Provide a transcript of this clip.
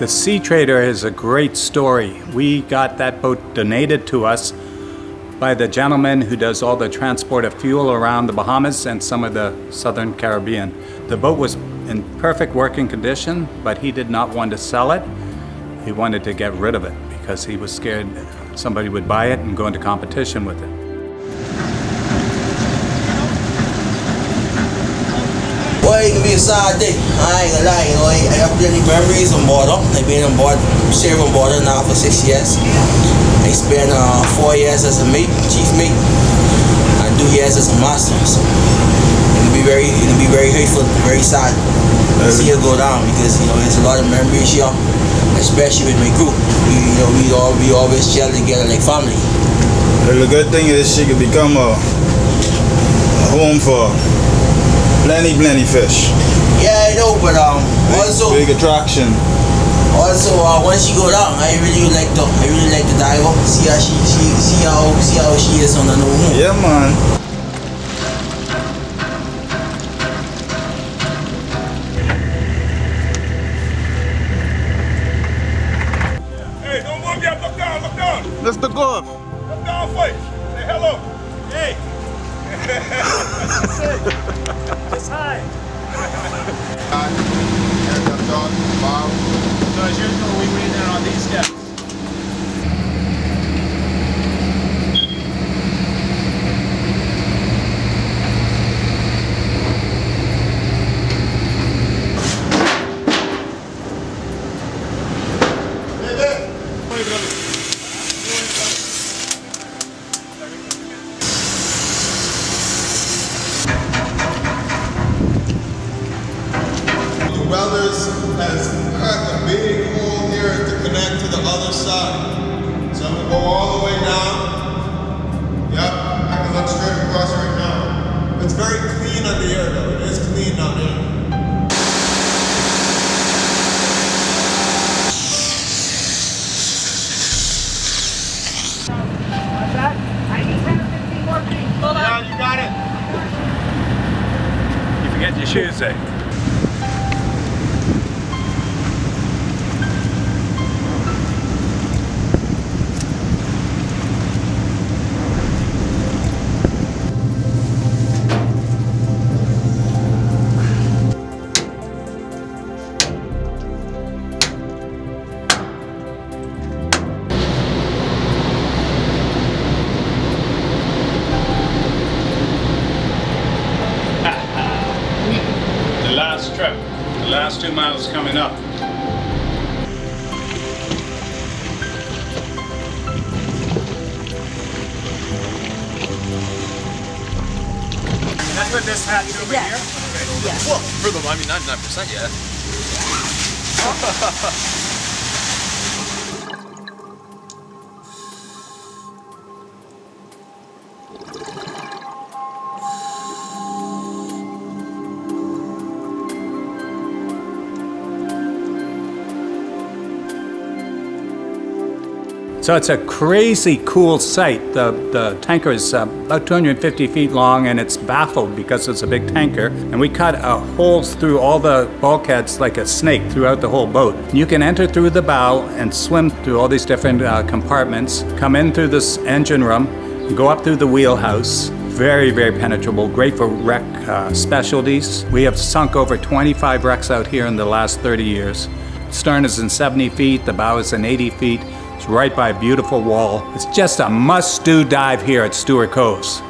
The Sea Trader is a great story. We got that boat donated to us by the gentleman who does all the transport of fuel around the Bahamas and some of the southern Caribbean. The boat was in perfect working condition, but he did not want to sell it. He wanted to get rid of it because he was scared somebody would buy it and go into competition with it. Boy, it can be a sad day. I ain't gonna lie, you know, I, have plenty memories on board. Huh? I've been on board, share on board now for six years. I spent uh, four years as a mate, chief mate, and two years as a master. So it'll be very, it'll be very hurtful, very sad to see it go down because you know there's a lot of memories here, especially with my crew. We, you know, we all we always gel together like family. The good thing is she could become a home for plenty, plenty fish. Yeah, I know, but um, also Big attraction. Also, uh, once you go down, I really like to, I really like to dive up, see how she, she, see how, see how she is on the new moon. Yeah, man. Hey, don't move yet. Look down, look down. Let's. Look down first. Say hello. Hey. Just hi. Bob. So The has cut a big hole here to connect to the other side. So I'm gonna go all the way down. Yep, I can look straight across right now. It's very clean under here though. It is clean down here. What's that? I need 10 or 15 more feet. Hold on. Yeah, you got it. You forget your shoes, eh? Last trip, the last two miles coming up. That's what this hatch over Yes. here. Yes. Well, for the, I mean, 99%, yeah. So it's a crazy cool sight. The, the tanker is uh, about 250 feet long and it's baffled because it's a big tanker. And we cut holes through all the bulkheads like a snake throughout the whole boat. You can enter through the bow and swim through all these different uh, compartments, come in through this engine room, go up through the wheelhouse. Very, very penetrable, great for wreck uh, specialties. We have sunk over 25 wrecks out here in the last 30 years. Stern is in 70 feet, the bow is in 80 feet. It's right by a beautiful wall. It's just a must-do dive here at Stuart Coves.